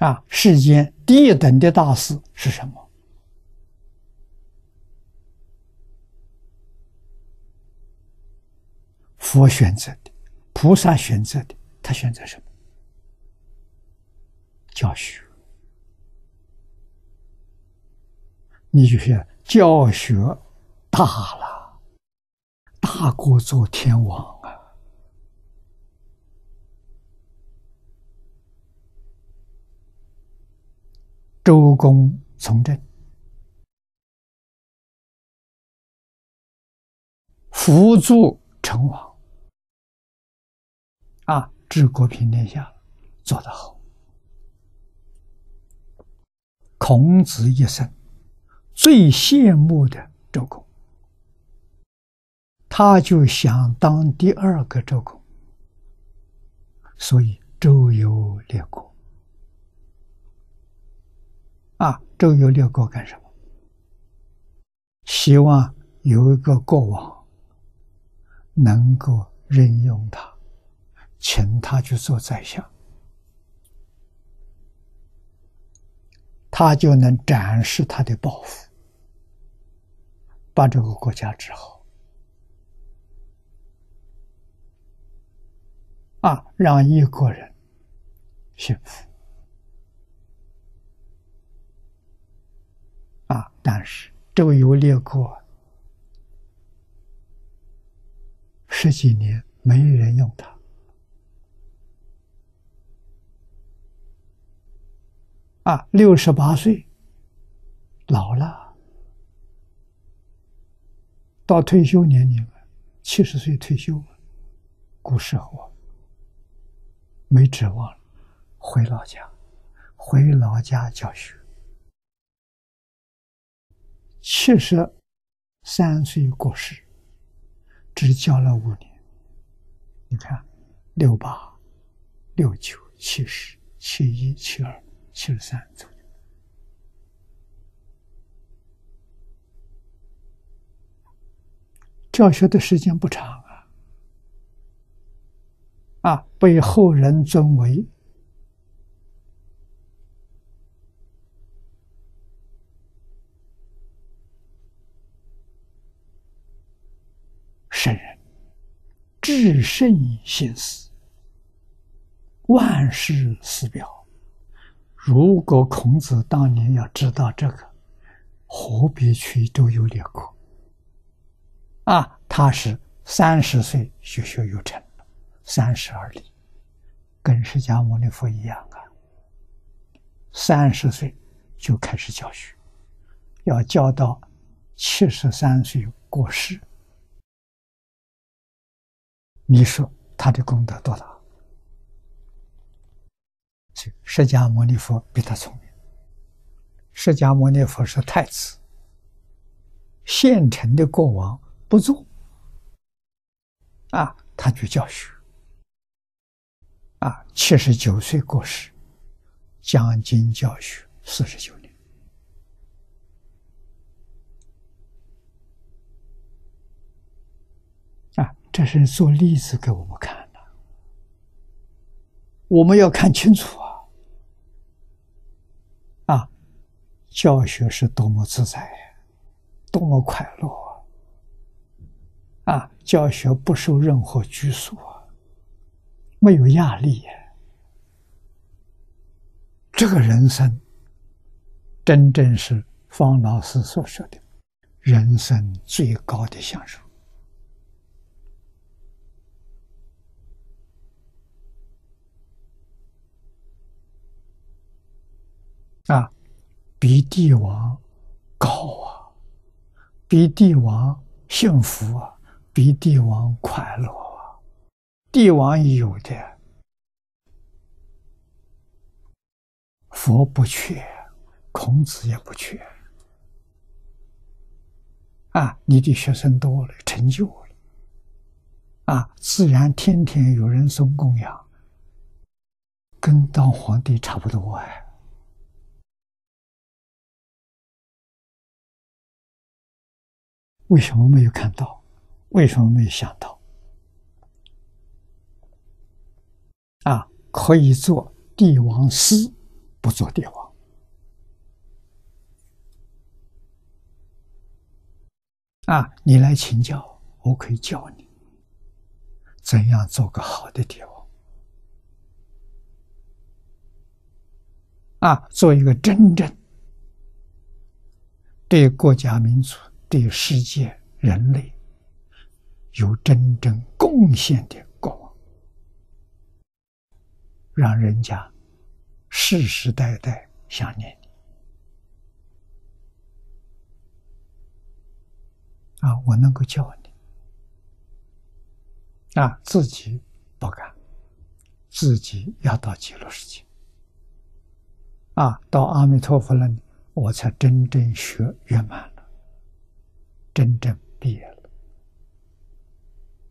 啊，世间第一等的大事是什么？佛选择的，菩萨选择的，他选择什么？教学。你就是教学大了，大过做天王周公从政，辅助成王，啊，治国平天下，做得好。孔子一生。最羡慕的周公，他就想当第二个周公，所以周游列国。啊，周游列国干什么？希望有一个国王能够任用他，请他去做宰相。他就能展示他的抱负，把这个国家治好，啊，让一个人幸福，但是周游列国十几年没人用他。啊，六十八岁，老了，到退休年龄了，七十岁退休了，古时候，没指望了，回老家，回老家教学，七十三岁过世，只教了五年，你看，六八、六九、七十、七一、七二。七十三左右，教学的时间不长啊，啊，被后人尊为圣人，至圣先师，万世师表。如果孔子当年要知道这个，何必去周游列国？啊，他是三十岁学学有成，三十而立，跟释迦牟尼佛一样啊。三十岁就开始教学，要教到七十三岁过世。你说他的功德多大？释迦牟尼佛比他聪明。释迦牟尼佛是太子，现成的国王不做，啊，他去教学，啊，七十九岁过世，讲经教学四十九这是做例子给我们看的，我们要看清楚啊。啊教学是多么自在，多么快乐啊！教学不受任何拘束，没有压力。这个人生，真正是方老师所说的人生最高的享受啊！比帝王高啊，比帝王幸福啊，比帝王快乐啊，帝王有的佛不缺，孔子也不缺啊。你的学生多了，成就了啊，自然天天有人送供养，跟当皇帝差不多哎。为什么没有看到？为什么没有想到？啊，可以做帝王师，不做帝王。啊，你来请教，我可以教你怎样做个好的帝王。啊，做一个真正对国家民族、对世界人类有真正贡献的国王，让人家世世代代想念你。啊，我能够教你。啊，自己不敢，自己要到极乐世界。啊，到阿弥陀佛那里，我才真正学圆满，真正毕业了。